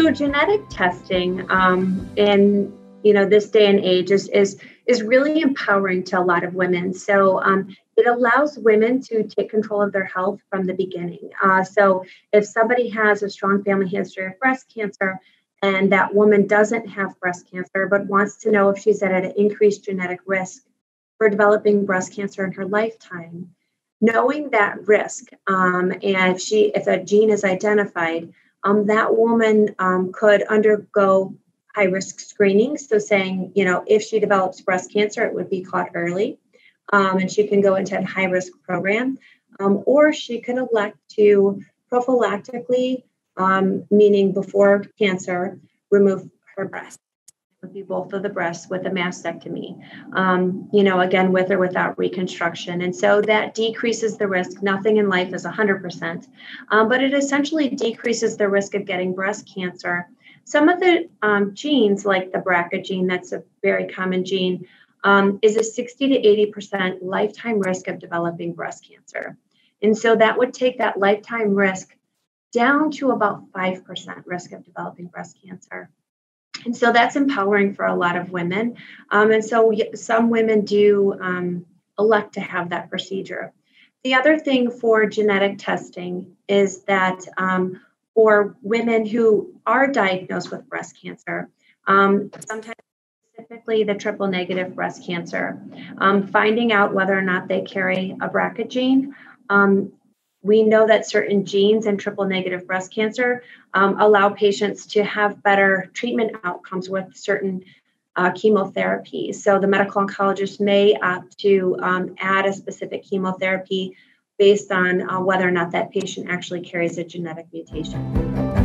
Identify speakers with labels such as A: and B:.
A: so genetic testing um, in you know this day and age is is is really empowering to a lot of women. So um, it allows women to take control of their health from the beginning. Uh, so if somebody has a strong family history of breast cancer and that woman doesn't have breast cancer but wants to know if she's at an increased genetic risk for developing breast cancer in her lifetime, knowing that risk um, and if she if a gene is identified, um, that woman um, could undergo high risk screening. So, saying, you know, if she develops breast cancer, it would be caught early um, and she can go into a high risk program. Um, or she can elect to prophylactically, um, meaning before cancer, remove her breast. Would be both of the breasts with a mastectomy, um, you know, again, with or without reconstruction. And so that decreases the risk. Nothing in life is 100%, um, but it essentially decreases the risk of getting breast cancer some of the um, genes, like the BRCA gene, that's a very common gene, um, is a 60 to 80% lifetime risk of developing breast cancer. And so that would take that lifetime risk down to about 5% risk of developing breast cancer. And so that's empowering for a lot of women. Um, and so some women do um, elect to have that procedure. The other thing for genetic testing is that um, for women who are diagnosed with breast cancer, um, sometimes specifically the triple negative breast cancer, um, finding out whether or not they carry a BRCA gene. We know that certain genes in triple negative breast cancer um, allow patients to have better treatment outcomes with certain uh, chemotherapies. So the medical oncologist may opt to um, add a specific chemotherapy based on uh, whether or not that patient actually carries a genetic mutation.